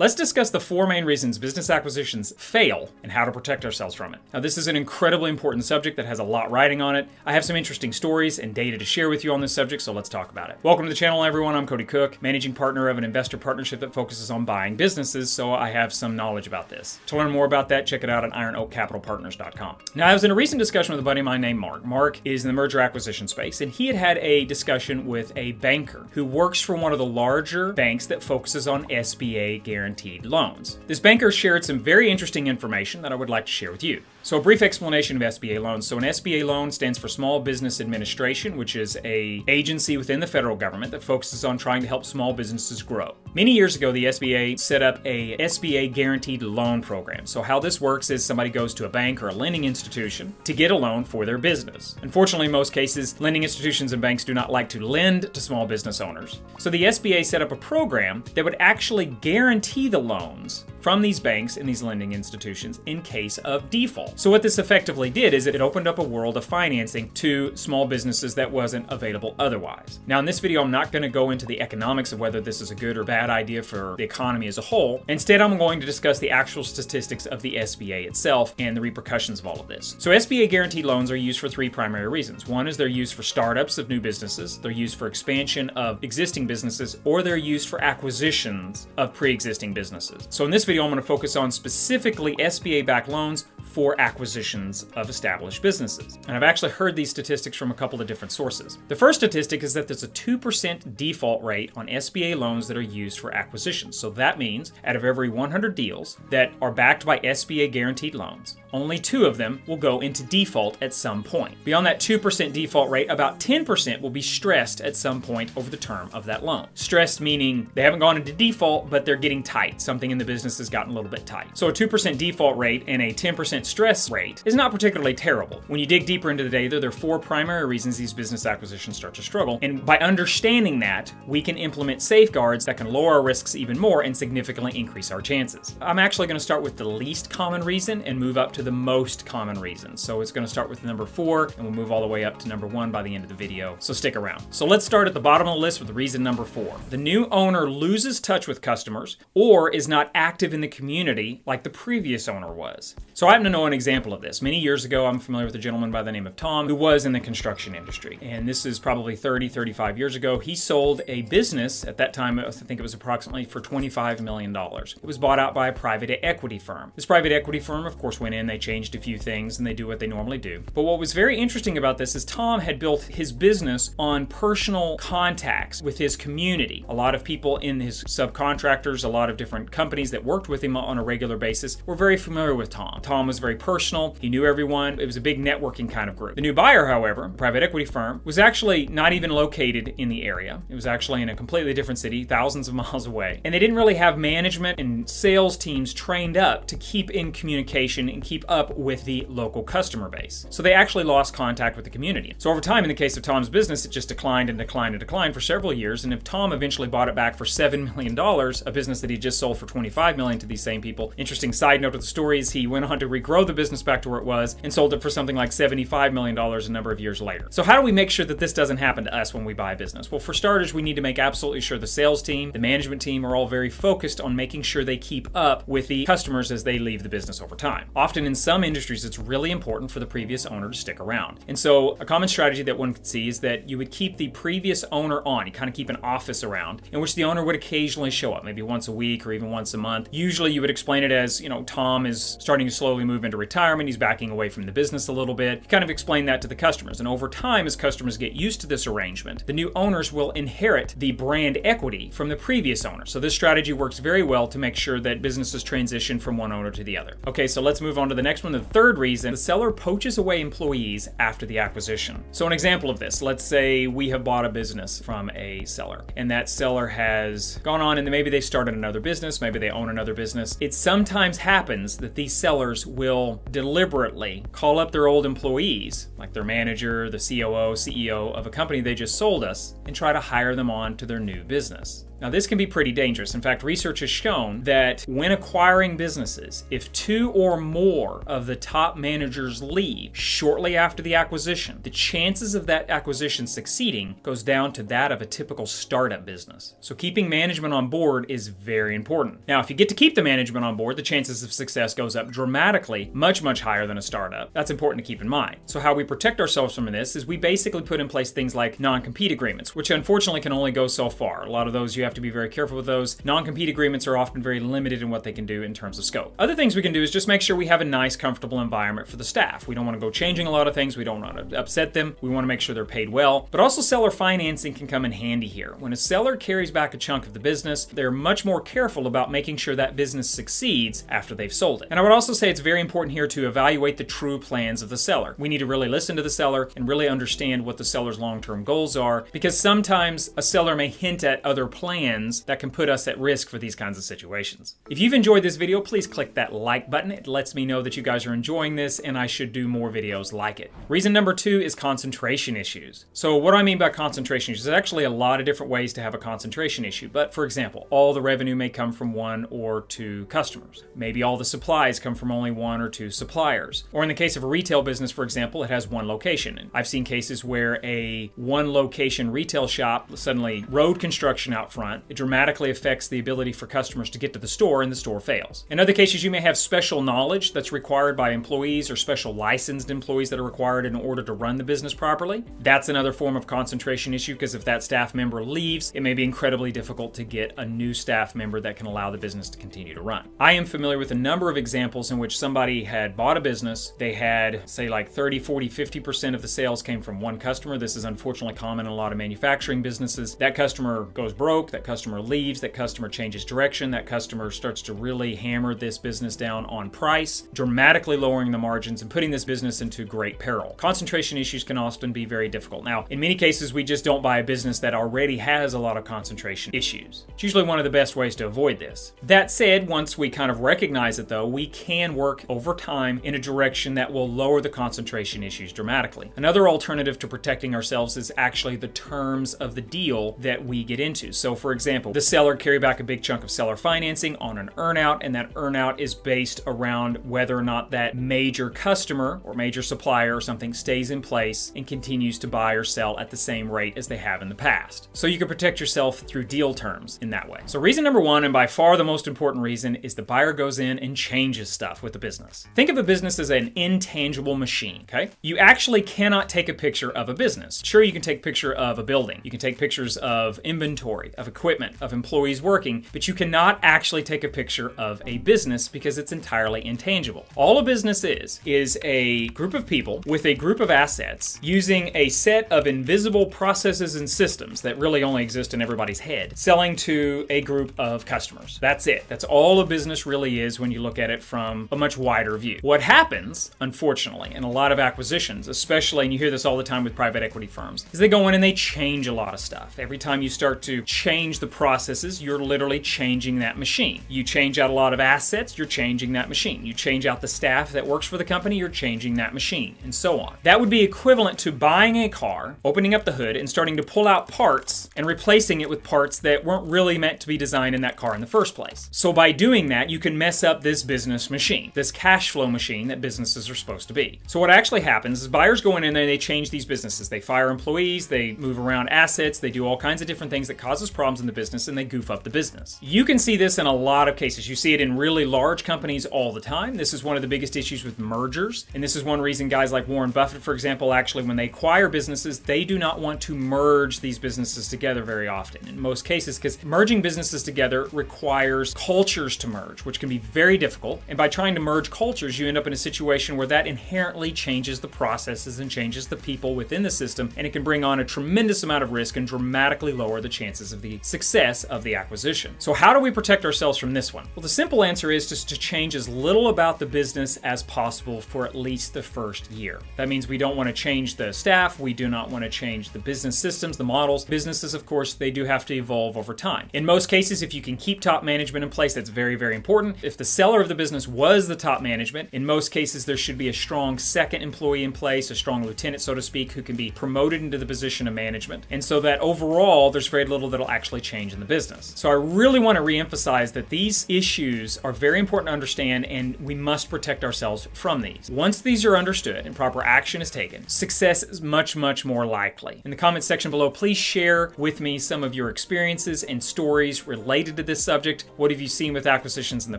Let's discuss the four main reasons business acquisitions fail and how to protect ourselves from it. Now, this is an incredibly important subject that has a lot writing on it. I have some interesting stories and data to share with you on this subject, so let's talk about it. Welcome to the channel, everyone. I'm Cody Koch, managing partner of an investor partnership that focuses on buying businesses, so I have some knowledge about this. To learn more about that, check it out at ironoakcapitalpartners.com. Now, I was in a recent discussion with a buddy of mine named Mark. Mark is in the merger acquisition space, and he had had a discussion with a banker who works for one of the larger banks that focuses on SBA guarantees guaranteed loans. This banker shared some very interesting information that I would like to share with you. So a brief explanation of SBA loans. So an SBA loan stands for Small Business Administration, which is a agency within the federal government that focuses on trying to help small businesses grow. Many years ago, the SBA set up a SBA guaranteed loan program. So how this works is somebody goes to a bank or a lending institution to get a loan for their business. Unfortunately, in most cases, lending institutions and banks do not like to lend to small business owners. So the SBA set up a program that would actually guarantee the loans from these banks and these lending institutions in case of default. So what this effectively did is it opened up a world of financing to small businesses that wasn't available otherwise. Now in this video, I'm not going to go into the economics of whether this is a good or bad idea for the economy as a whole. Instead, I'm going to discuss the actual statistics of the SBA itself and the repercussions of all of this. So SBA guaranteed loans are used for three primary reasons. One is they're used for startups of new businesses, they're used for expansion of existing businesses, or they're used for acquisitions of pre-existing businesses. So in this video, I'm going to focus on specifically SBA backed loans for acquisitions of established businesses. And I've actually heard these statistics from a couple of different sources. The first statistic is that there's a 2% default rate on SBA loans that are used for acquisitions. So that means out of every 100 deals that are backed by SBA guaranteed loans, only two of them will go into default at some point. Beyond that 2% default rate, about 10% will be stressed at some point over the term of that loan. Stressed meaning they haven't gone into default, but they're getting tight. Something in the business has gotten a little bit tight. So a 2% default rate and a 10% stress rate is not particularly terrible. When you dig deeper into the data, there are four primary reasons these business acquisitions start to struggle. And by understanding that, we can implement safeguards that can lower our risks even more and significantly increase our chances. I'm actually going to start with the least common reason and move up to the most common reason. So it's going to start with number four and we'll move all the way up to number one by the end of the video. So stick around. So let's start at the bottom of the list with reason number four. The new owner loses touch with customers or is not active in the community like the previous owner was. So I happen to know an example of this. Many years ago, I'm familiar with a gentleman by the name of Tom who was in the construction industry. And this is probably 30, 35 years ago. He sold a business at that time, I think it was approximately for $25 million. It was bought out by a private equity firm. This private equity firm, of course, went in, they changed a few things, and they do what they normally do. But what was very interesting about this is Tom had built his business on personal contacts with his community. A lot of people in his subcontractors, a lot of different companies that worked with him on a regular basis were very familiar with Tom. Tom was very personal, he knew everyone, it was a big networking kind of group. The new buyer, however, private equity firm, was actually not even located in the area. It was actually in a completely different city, thousands of miles away. And they didn't really have management and sales teams trained up to keep in communication and keep up with the local customer base. So they actually lost contact with the community. So over time, in the case of Tom's business, it just declined and declined and declined for several years. And if Tom eventually bought it back for $7 million, a business that he just sold for 25 million to these same people, interesting side note of the story is he went on to regrow the business back to where it was and sold it for something like $75 million a number of years later. So how do we make sure that this doesn't happen to us when we buy a business? Well, for starters, we need to make absolutely sure the sales team, the management team are all very focused on making sure they keep up with the customers as they leave the business over time. Often in some industries, it's really important for the previous owner to stick around. And so a common strategy that one could see is that you would keep the previous owner on. You kind of keep an office around in which the owner would occasionally show up, maybe once a week or even once a month. Usually you would explain it as, you know, Tom is starting to slowly move into retirement. He's backing away from the business a little bit. You kind of explain that to the customers. And over time, as customers get used to this arrangement, the new owners will inherit the brand equity from the previous owner. So this strategy works very well to make sure that businesses transition from one owner to the other. Okay, so let's move on to the next one. The third reason, the seller poaches away employees after the acquisition. So an example of this, let's say we have bought a business from a seller and that seller has gone on and maybe they started another business, maybe they own another business. It sometimes happens that these sellers will deliberately call up their old employees, like their manager, the COO, CEO of a company they just sold us, and try to hire them on to their new business. Now, this can be pretty dangerous. In fact, research has shown that when acquiring businesses, if two or more of the top managers leave shortly after the acquisition, the chances of that acquisition succeeding goes down to that of a typical startup business. So, keeping management on board is very important. Now, if you get to keep the management on board, the chances of success goes up dramatically, much, much higher than a startup. That's important to keep in mind. So, how we protect ourselves from this is we basically put in place things like non compete agreements, which unfortunately can only go so far. A lot of those you have to be very careful with those. Non compete agreements are often very limited in what they can do in terms of scope. Other things we can do is just make sure we have a nice, comfortable environment for the staff. We don't want to go changing a lot of things, we don't want to upset them, we want to make sure they're paid well. But also, seller financing can come in handy here. When a seller carries back a chunk of the business, they're much more careful about making sure that business succeeds after they've sold it. And I would also say it's very important here to evaluate the true plans of the seller. We need to really listen to the seller and really understand what the seller's long term goals are because sometimes a seller may hint at other plans that can put us at risk for these kinds of situations. If you've enjoyed this video, please click that like button. It lets me know that you guys are enjoying this and I should do more videos like it. Reason number two is concentration issues. So, what do I mean by concentration issues? There's actually a lot of different ways to have a concentration issue. But for example, all the revenue may come from one or two customers. Maybe all the supplies come from only one or two suppliers. Or in the case of a retail business, for example, it has one location. I've seen cases where a one location retail shop suddenly road construction out front, it dramatically affects the ability for customers to get to the store and the store fails. In other cases, you may have special knowledge that's required by employees or special licensed employees that are required in order to run the business properly. That's another form of concentration issue because if that staff member leaves, it may be incredibly difficult to get a new staff member that can allow the business to continue to run. I am familiar with a number of examples in which somebody had bought a business, they had, say, like 30, 40, 50% of the sales came from one customer. This is unfortunately common in a lot of manufacturing businesses. That customer goes broke, that customer leaves, that customer changes direction, that customer starts to really hammer this business down on price, dramatically lowering the margins and putting this business into great peril. Concentration issues can often be very difficult. Now, in many cases, we just don't buy a business that already has a lot of concentration issues. It's usually one of the best ways to avoid this. That said, once we kind of recognize it though, we can work over time in a direction that will lower the concentration issues dramatically. Another alternative to protecting ourselves is actually the terms of the deal that we get into. So, for example, the seller carry back a big chunk of seller financing on an earnout, and that earnout is based around whether or not that major customer or major supplier or something stays in place and continues to buy or sell at the same rate as they have in the past. So you can protect yourself through deal terms in that way. So reason number one, and by far the most important reason, is the buyer goes in and changes stuff with the business. Think of a business as an intangible machine, okay? You actually cannot take a picture of a business. Sure, you can take a picture of a building, you can take pictures of inventory, of equipment, of employees working, but you cannot actually take a picture of a business because it's entirely intangible. All a business is, is a group of people with a group of assets using a set of invisible processes and systems that really only exist in everybody's head, selling to a group of customers. That's it. That's all a business really is when you look at it from a much wider view. What happens, unfortunately, in a lot of acquisitions, especially, and you hear this all the time with private equity firms, is they go in and they change a lot of stuff. Every time you start to change the processes, you're literally changing that machine. You change out a lot of assets, you're changing that machine. You change out the staff that works for the company, you're changing that machine, and so on. That would be equivalent to buying a car, opening up the hood, and starting to pull out parts and replacing it with parts that weren't really meant to be designed in that car in the first place. So by doing that, you can mess up this business machine, this cash flow machine that businesses are supposed to be. So what actually happens is buyers go in and they change these businesses. They fire employees, they move around assets, they do all kinds of different things that causes problems in the business and they goof up the business. You can see this in a lot of cases. You see it in really large companies all the time. This is one of the biggest issues with mergers. And this is one reason guys like Warren Buffett, for example, actually when they acquire businesses, they do not want to merge these businesses together very often. In most cases, because merging businesses together requires cultures to merge, which can be very difficult. And by trying to merge cultures, you end up in a situation where that inherently changes the processes and changes the people within the system, and it can bring on a tremendous amount of risk and dramatically lower the chances of the success of the acquisition. So, how do we protect ourselves from this one? Well, the simple answer is just to change as little about the business as possible for at least the first year. That means we don't want to change the staff, we do not want to change the business systems, the models. Businesses, of course, they do have to evolve over time. In most cases, if you can keep top management in place, that's very, very important. If the seller of the business was the top management, in most cases, there should be a strong second employee in place, a strong lieutenant, so to speak, who can be promoted into the position of management. And so that overall, there's very little that'll actually actually change in the business. So I really want to reemphasize that these issues are very important to understand and we must protect ourselves from these. Once these are understood and proper action is taken, success is much, much more likely. In the comments section below, please share with me some of your experiences and stories related to this subject. What have you seen with acquisitions in the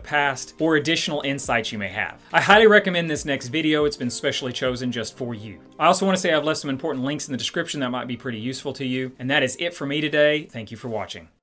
past or additional insights you may have? I highly recommend this next video. It's been specially chosen just for you. I also want to say I've left some important links in the description that might be pretty useful to you. And that is it for me today. Thank you for watching.